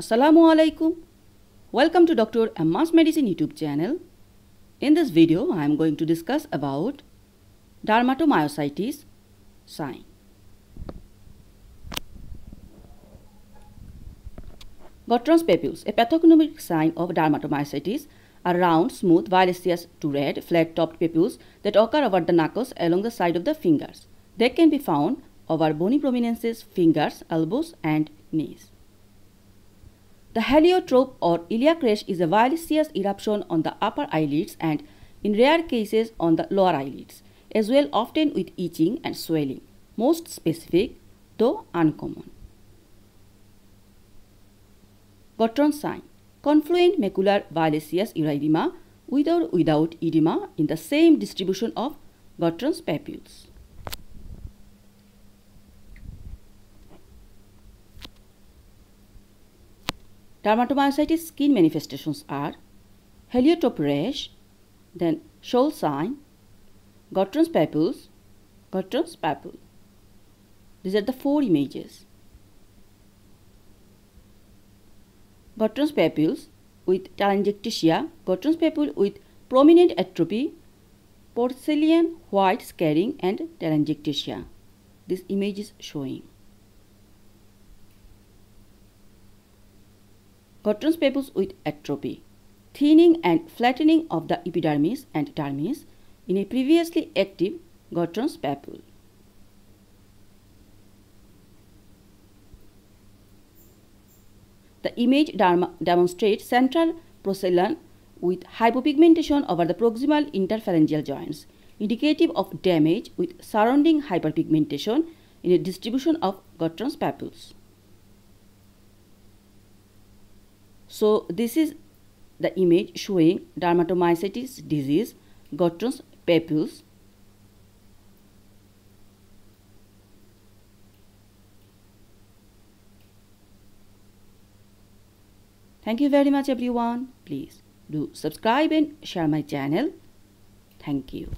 Assalamu alaikum. Welcome to Dr. Emma's Medicine YouTube channel. In this video, I am going to discuss about dermatomyositis sign. Gottron's papules, a pathognomic sign of dermatomyositis, are round, smooth, violaceous to red, flat-topped papules that occur over the knuckles along the side of the fingers. They can be found over bony prominences, fingers, elbows, and knees. The heliotrope or lilac rash is a violaceous eruption on the upper eyelids and in rare cases on the lower eyelids, as well often with itching and swelling, most specific though uncommon. Gottron sign confluent macular violaceous erythema with or without edema in the same distribution of Gottron's papules. Dermatomyositis skin manifestations are heliotrope rash, then shawl sign, Gottron's papules, Gottron's papule. These are the four images. Gottron's papules with telangiectasia, Gottron's papule with prominent atrophy, porcelain white scarring and telangiectasia. This image is showing. Gottron's papules with atrophy, thinning and flattening of the epidermis and dermis in a previously active Gottron's papule. The image demonstrates central procyon with hypopigmentation over the proximal interphalangeal joints, indicative of damage with surrounding hyperpigmentation in a distribution of Gottron's papules. So this is the image showing dermatomyositis disease, Gottron's papules. Thank you very much everyone. Please do subscribe and share my channel. Thank you.